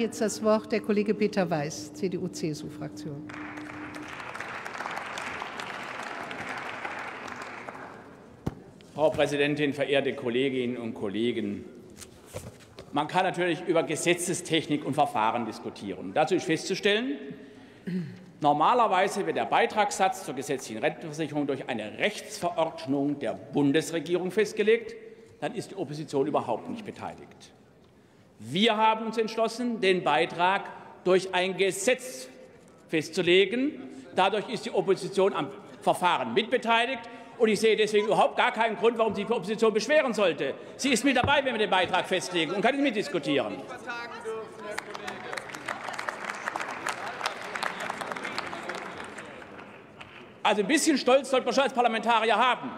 Jetzt das Wort der Kollege Peter Weiß, CDU-CSU-Fraktion. Frau Präsidentin, verehrte Kolleginnen und Kollegen! Man kann natürlich über Gesetzestechnik und Verfahren diskutieren. Dazu ist festzustellen, normalerweise wird der Beitragssatz zur gesetzlichen Rentenversicherung durch eine Rechtsverordnung der Bundesregierung festgelegt. Dann ist die Opposition überhaupt nicht beteiligt. Wir haben uns entschlossen, den Beitrag durch ein Gesetz festzulegen. Dadurch ist die Opposition am Verfahren mitbeteiligt. Und ich sehe deswegen überhaupt gar keinen Grund, warum sich die Opposition beschweren sollte. Sie ist mit dabei, wenn wir den Beitrag festlegen und kann mitdiskutieren. Also ein bisschen Stolz sollte man schon als Parlamentarier haben.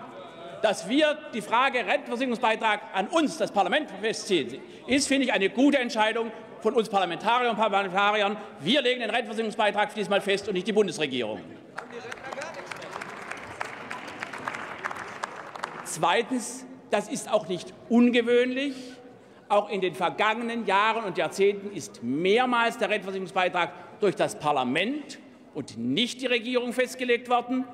Dass wir die Frage Rentenversicherungsbeitrag an uns, das Parlament, festziehen, ist, finde ich, eine gute Entscheidung von uns Parlamentariern und Parlamentariern. Wir legen den Rentenversicherungsbeitrag diesmal fest und nicht die Bundesregierung. Zweitens, das ist auch nicht ungewöhnlich. Auch in den vergangenen Jahren und Jahrzehnten ist mehrmals der Rentenversicherungsbeitrag durch das Parlament und nicht die Regierung festgelegt worden.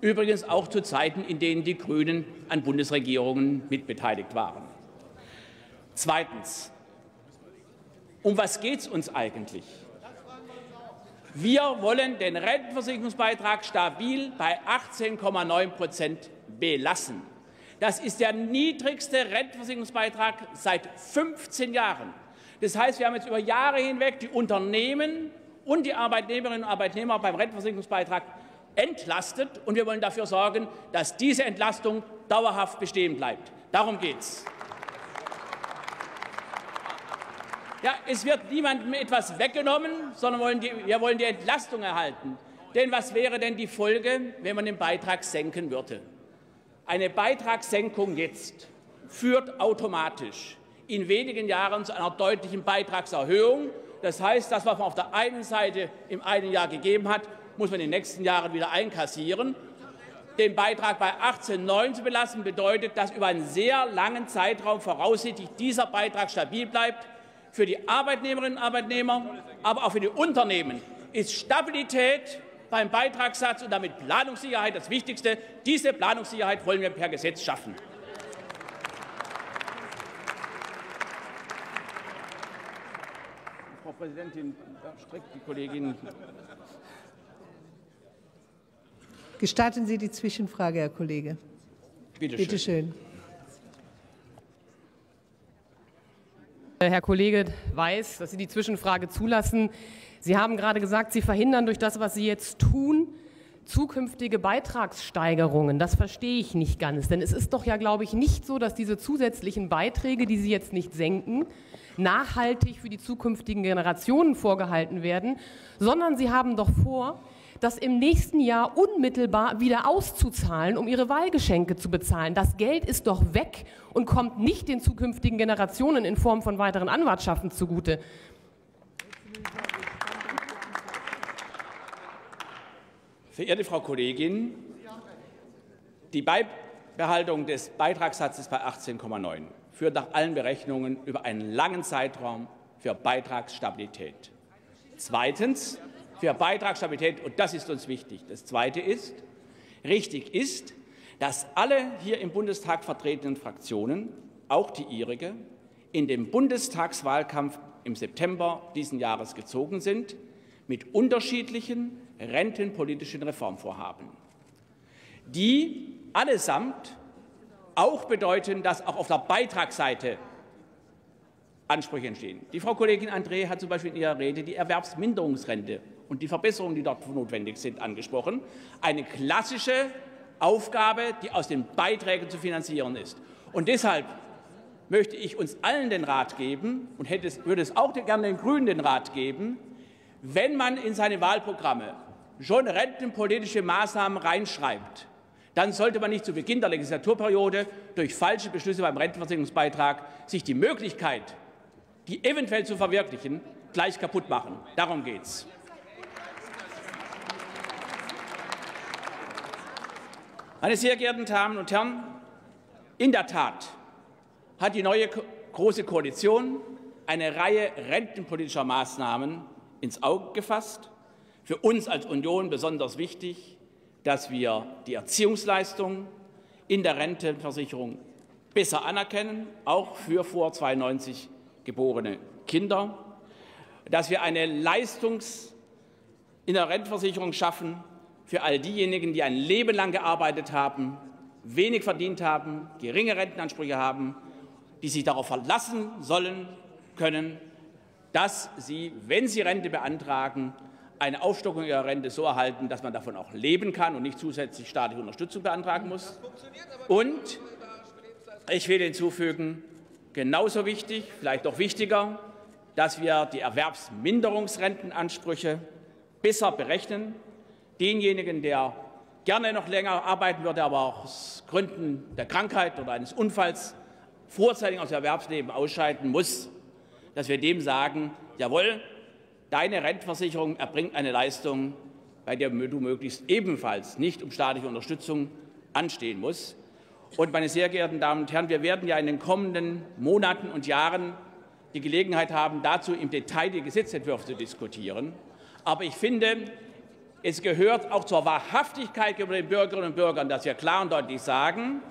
Übrigens auch zu Zeiten, in denen die Grünen an Bundesregierungen mitbeteiligt waren. Zweitens. Um was geht es uns eigentlich? Wir wollen den Rentenversicherungsbeitrag stabil bei 18,9 Prozent belassen. Das ist der niedrigste Rentenversicherungsbeitrag seit 15 Jahren. Das heißt, wir haben jetzt über Jahre hinweg die Unternehmen und die Arbeitnehmerinnen und Arbeitnehmer beim Rentenversicherungsbeitrag entlastet, und wir wollen dafür sorgen, dass diese Entlastung dauerhaft bestehen bleibt. Darum geht es. Ja, es wird niemandem etwas weggenommen, sondern wollen die, wir wollen die Entlastung erhalten. Denn was wäre denn die Folge, wenn man den Beitrag senken würde? Eine Beitragssenkung jetzt führt automatisch in wenigen Jahren zu einer deutlichen Beitragserhöhung. Das heißt, das, was man auf der einen Seite im einen Jahr gegeben hat, muss man in den nächsten Jahren wieder einkassieren. Den Beitrag bei 18,9 zu belassen, bedeutet, dass über einen sehr langen Zeitraum voraussichtlich dieser Beitrag stabil bleibt. Für die Arbeitnehmerinnen und Arbeitnehmer, aber auch für die Unternehmen ist Stabilität beim Beitragssatz und damit Planungssicherheit das Wichtigste. Diese Planungssicherheit wollen wir per Gesetz schaffen. Frau Präsidentin, da streckt die Kollegin. Gestatten Sie die Zwischenfrage, Herr Kollege. Bitte, Bitte schön. Herr Kollege weiß, dass Sie die Zwischenfrage zulassen. Sie haben gerade gesagt, Sie verhindern durch das, was Sie jetzt tun, zukünftige Beitragssteigerungen. Das verstehe ich nicht ganz. Denn es ist doch ja, glaube ich, nicht so, dass diese zusätzlichen Beiträge, die Sie jetzt nicht senken, nachhaltig für die zukünftigen Generationen vorgehalten werden, sondern Sie haben doch vor, das im nächsten Jahr unmittelbar wieder auszuzahlen, um ihre Wahlgeschenke zu bezahlen. Das Geld ist doch weg und kommt nicht den zukünftigen Generationen in Form von weiteren Anwartschaften zugute. Verehrte Frau Kollegin, die Beibehaltung des Beitragssatzes bei 18,9 führt nach allen Berechnungen über einen langen Zeitraum für Beitragsstabilität. Zweitens, für Beitragsstabilität, und das ist uns wichtig. Das Zweite ist, richtig ist, dass alle hier im Bundestag vertretenen Fraktionen, auch die Ihrige, in den Bundestagswahlkampf im September diesen Jahres gezogen sind, mit unterschiedlichen rentenpolitischen Reformvorhaben, die allesamt auch bedeuten, dass auch auf der Beitragsseite Ansprüche entstehen. Die Frau Kollegin André hat zum Beispiel in ihrer Rede die Erwerbsminderungsrente und die Verbesserungen, die dort notwendig sind, angesprochen. Eine klassische Aufgabe, die aus den Beiträgen zu finanzieren ist. Und deshalb möchte ich uns allen den Rat geben und hätte es, würde es auch gerne den Grünen den Rat geben, wenn man in seine Wahlprogramme schon rentenpolitische Maßnahmen reinschreibt, dann sollte man nicht zu Beginn der Legislaturperiode durch falsche Beschlüsse beim Rentenversicherungsbeitrag sich die Möglichkeit, die eventuell zu verwirklichen, gleich kaputt machen. Darum geht es. Meine sehr geehrten Damen und Herren, in der Tat hat die neue Große Koalition eine Reihe rentenpolitischer Maßnahmen ins Auge gefasst. Für uns als Union besonders wichtig, dass wir die Erziehungsleistung in der Rentenversicherung besser anerkennen, auch für vor 92 geborene Kinder, dass wir eine Leistungs in der Rentenversicherung schaffen für all diejenigen, die ein Leben lang gearbeitet haben, wenig verdient haben, geringe Rentenansprüche haben, die sich darauf verlassen sollen können, dass sie, wenn sie Rente beantragen, eine Aufstockung ihrer Rente so erhalten, dass man davon auch leben kann und nicht zusätzlich staatliche Unterstützung beantragen muss. Und ich will hinzufügen, genauso wichtig, vielleicht noch wichtiger, dass wir die Erwerbsminderungsrentenansprüche besser berechnen. Denjenigen, der gerne noch länger arbeiten würde, aber aus Gründen der Krankheit oder eines Unfalls vorzeitig aus dem Erwerbsleben ausscheiden muss, dass wir dem sagen, jawohl, deine Rentenversicherung erbringt eine Leistung, bei der du möglichst ebenfalls nicht um staatliche Unterstützung anstehen musst. Und meine sehr geehrten Damen und Herren, wir werden ja in den kommenden Monaten und Jahren die Gelegenheit haben, dazu im Detail die Gesetzentwürfe zu diskutieren. Aber ich finde, es gehört auch zur Wahrhaftigkeit gegenüber den Bürgerinnen und Bürgern, dass wir klar und deutlich sagen,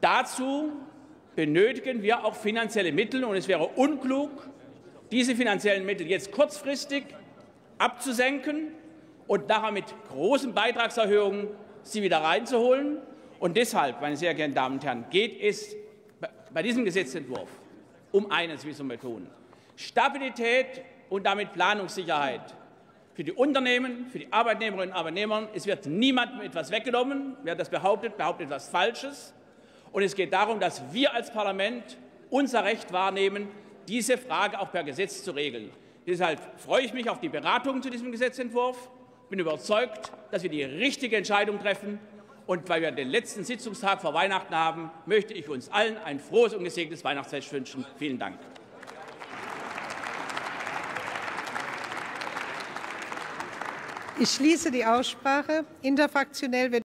dazu benötigen wir auch finanzielle Mittel. Und es wäre unklug, diese finanziellen Mittel jetzt kurzfristig abzusenken und nachher mit großen Beitragserhöhungen sie wieder reinzuholen. Und deshalb, meine sehr geehrten Damen und Herren, geht es bei diesem Gesetzentwurf um eines, wie wir tun. Stabilität und damit Planungssicherheit für die Unternehmen, für die Arbeitnehmerinnen und Arbeitnehmer. Es wird niemandem etwas weggenommen. Wer das behauptet, behauptet etwas Falsches. Und es geht darum, dass wir als Parlament unser Recht wahrnehmen, diese Frage auch per Gesetz zu regeln. Deshalb freue ich mich auf die Beratungen zu diesem Gesetzentwurf. Ich bin überzeugt, dass wir die richtige Entscheidung treffen. Und weil wir den letzten Sitzungstag vor Weihnachten haben, möchte ich uns allen ein frohes und gesegnetes Weihnachtsfest wünschen. Vielen Dank. Ich schließe die Aussprache. Interfraktionell wird